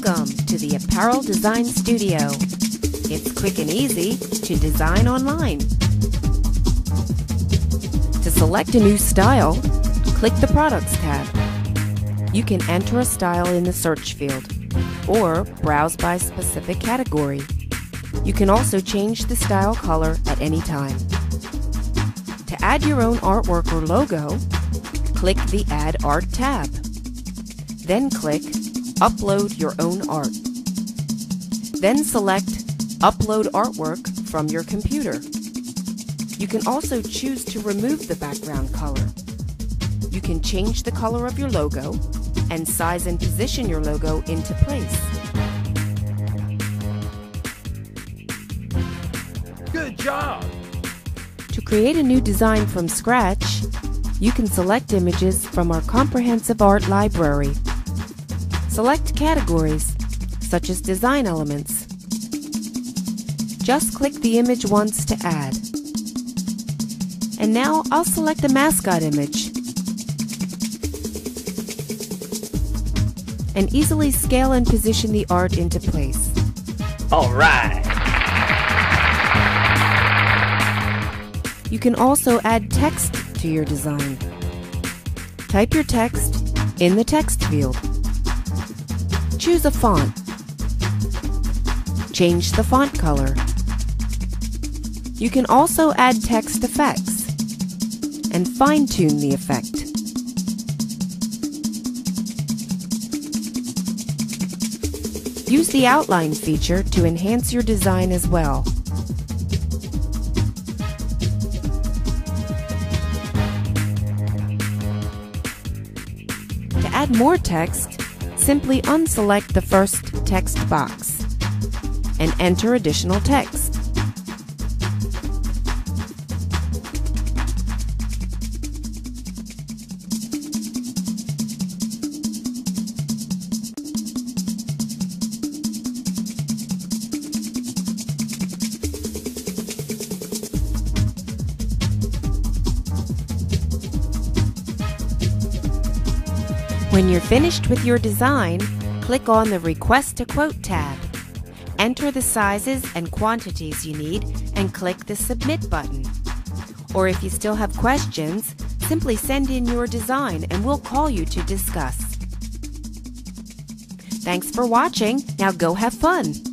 the Apparel Design Studio. It's quick and easy to design online. To select a new style, click the Products tab. You can enter a style in the search field or browse by specific category. You can also change the style color at any time. To add your own artwork or logo, click the Add Art tab. Then click Upload your own art. Then select Upload artwork from your computer. You can also choose to remove the background color. You can change the color of your logo and size and position your logo into place. Good job! To create a new design from scratch, you can select images from our comprehensive art library. Select categories, such as design elements. Just click the image once to add. And now I'll select a mascot image and easily scale and position the art into place. All right! You can also add text to your design. Type your text in the text field. Choose a font. Change the font color. You can also add text effects and fine-tune the effect. Use the outline feature to enhance your design as well. To add more text, simply unselect the first text box and enter additional text. When you're finished with your design, click on the Request a Quote tab. Enter the sizes and quantities you need and click the Submit button. Or if you still have questions, simply send in your design and we'll call you to discuss. Thanks for watching. Now go have fun.